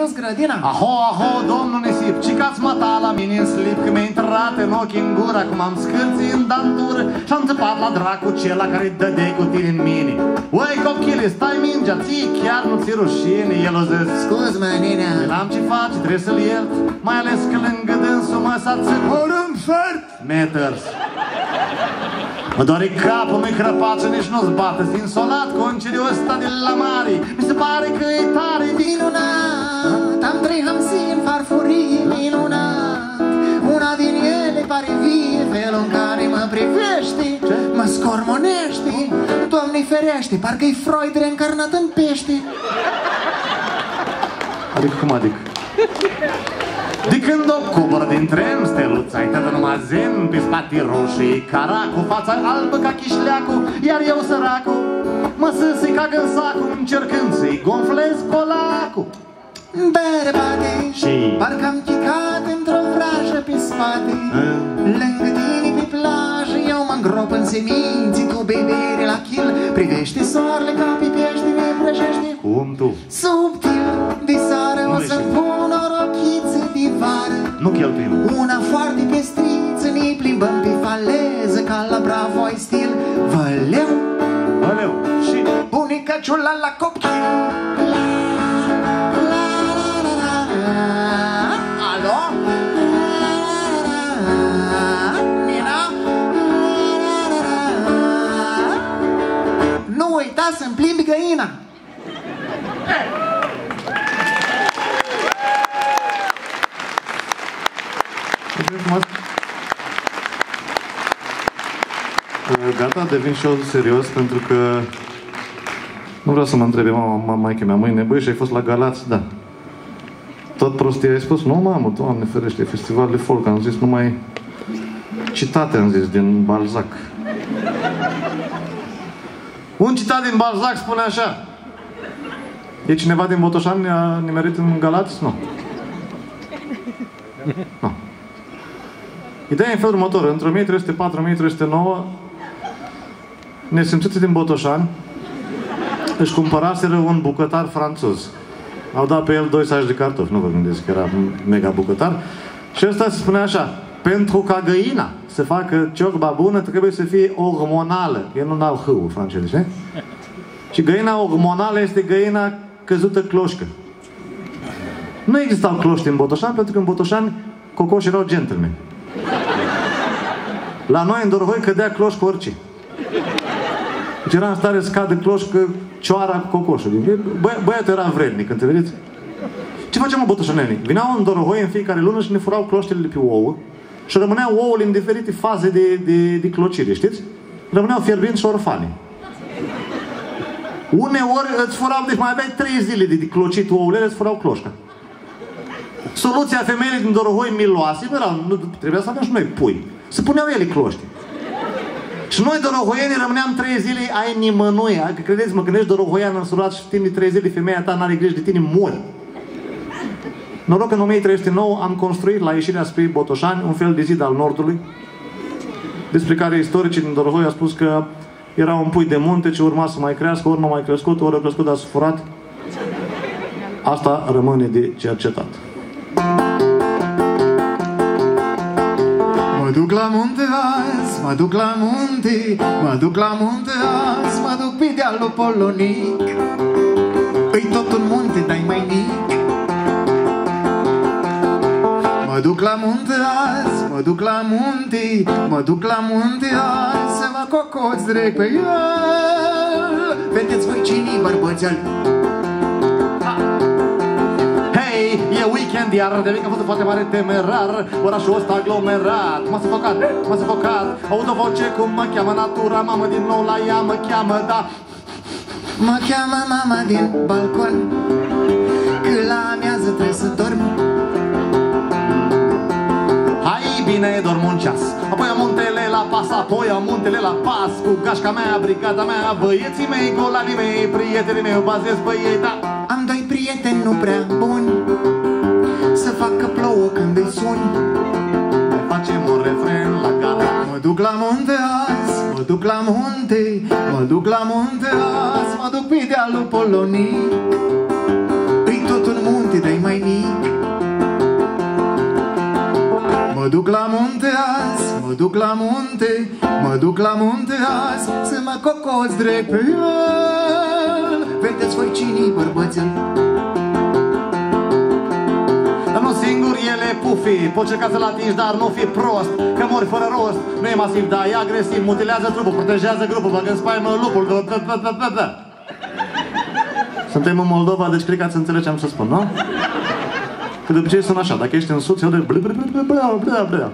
mers grădina. Aho, aho, domnul Nisip, ce că-ați mătat la mine în slip Că mi-a intrat în ochi în gură Cum am scârții în dantură Și am țăpat la dracu cela care dădeai cu tine în mine Uai, copchile, stai mingea, ție chiar nu ți rușine El o zis, Scuz-mă, nenea. N-am ce face, trebuie să-l iert Mai ales că lângă dânsul mă s-a țăcut Orâm fert. Meters Mă doare capul, mi crăpață, nici nu-ți bată. Sunt insolat concediul ăsta de la mare Mi se pare că e tare Minunat, am trei hamsi în farfurie minunat. Una din ele pare vie, felul în care mă privește Mă scormonește. Doamne ferește, parcă-i Freud reîncarnat în pește. Adică cum adică? De când o coboră din tren, steluța ai tătă numai zen Pe spate roșii, caracu, fața albă ca chișleacu Iar eu săracu, mă sâsui ca în sacu Încercând să-i gonflez colacul Bărbate, Și- parcă am chicat într-o vrajă pe spate. Lângă tine pe plajă Eu mă îngrop în seminții cu bebere la chil. Privește soarele ca pe pește, ne vrăjește Cum tu? Subtil, Nu cheltuim Una foarte pestriță, ne plimbăm pe faleză Ca la bravo ai stil Văleu, Aleu, și bunica ciula la copil La, la, la, la, la. Alo? La, la, la, la. Nina? La, la, la, la. Nu uita să-mi plimbi găina Mulțumim frumos. Uh, Gata, devin și eu serios pentru că nu vreau să mă întrebe mama, maică mea mâine, băi, și ai fost la Galați? Da. Tot prostia ai spus? Nu, mamă, Doamne ferește, festival de folk, am zis numai citate, am zis, din Balzac. Un citat din Balzac spune așa. E cineva din Botoșani a nimerit în Galați? Nu. Nu. Ideea e în felul următor. Între 1304-1309, nesimțiții din Botoșani își cumpăraseră un bucătar franțuz. Au dat pe el doi saci de cartofi. Nu vă gândiți că era mega bucătar. Și ăsta se spune așa. Pentru ca găina să facă ciorba bună, trebuie să fie hormonală. Ei nu n-au hâul francezi, știi? Și găina hormonală este găina căzută cloșcă. Nu existau cloști în Botoșani, pentru că în Botoșani cocoși erau gentlemen. La noi în Dorohoi cădea cloș cu orice. Deci era în stare să cadă cloș că cioara cu cocoșul. Bă, băiatul era vrednic, înțelegeți? Ce facem mă botoșanenii? Vineau în Dorohoi în fiecare lună și ne furau cloștele de pe ouă și rămâneau ouăle în diferite faze de, de, de clocire, știți? Rămâneau fierbinți și orfani. Uneori îți furau, deci mai aveai trei zile de, de clocit ouăle, îți furau cloșca. Soluția femeii din Dorohoi miloase, nu erau, nu, trebuia să avem și noi pui. Se puneau ele cloște. Și noi, dorohoienii, rămâneam trei zile ai nimănui. Adică, credeți-mă, când ești dorohoian însurat și timp de trei zile femeia ta n-are grijă de tine, mori. Noroc că în 1309 am construit la ieșirea spre Botoșani un fel de zid al Nordului, despre care istoricii din Dorohoi au spus că era un pui de munte ce urma să mai crească, ori nu mai crescut, ori a crescut, dar a sufurat. Asta rămâne de cercetat. Duc la munte azi, mă duc la munte Mă duc la munte azi, mă duc pe dealul polonic. Îi tot un munte, dai mai mic. Mă duc la munte azi, mă duc la munte Mă duc la munte azi Să mă cocoți direct pe el. Vedeți voi cine bărbățel e weekend iar de mic a fost foarte mare temerar. Orașul ăsta aglomerat M-a sufocat, m-a sufocat. Aud o voce cum mă cheamă natura Mamă din nou la ea mă cheamă, da. Mă cheamă mama din balcon Că la amiază trebuie să dorm. Hai bine, dorm un ceas. Apoi am muntele la pas, apoi am muntele la pas. Cu gașca mea, brigada mea, băieții mei, golanii mei Prietenii mei, bazez pe ei, da. Am doi prieteni nu prea buni la munte azi, mă duc la munte Mă duc la munte azi, mă duc pe dealul polonic Îi tot un munte te dai mai mic. Mă duc la munte azi, mă duc la munte Mă duc la munte azi Să mă cocoți drept pe el. Vedeți voi cine bărbățel ele pufi Poți încerca să-l atingi, dar nu fi prost Că mori fără rost Nu e masiv, dar e agresiv Mutilează trupul, protejează grupul Bagă în spaimă lupul da, da, da, da, da, da. Suntem în Moldova, deci cred că ați înțeles ce am să spun, nu? Că de obicei sună așa, dacă ești în sud, se aude blă, blă, blă, blă, blă, blă.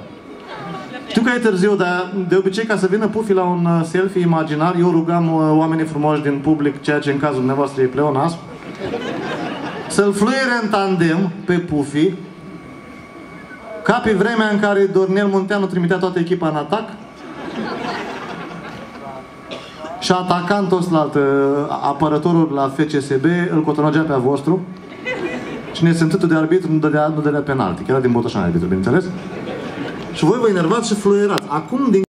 Știu că e târziu, dar de obicei ca să vină Pufi la un uh, selfie imaginar, eu rugam uh, oamenii frumoși din public, ceea ce în cazul dumneavoastră e pleonasm, să-l fluiere în tandem pe Pufi, ca pe vremea în care Dornel Munteanu trimitea toată echipa în atac și atacantul ăsta, uh, apărătorul la FCSB, îl cotonogea pe a vostru și nesentitul de arbitru nu dădea, nu dădea penalti, chiar din Botoșani arbitru, bineînțeles? Și voi vă enervați și fluierați. Acum, din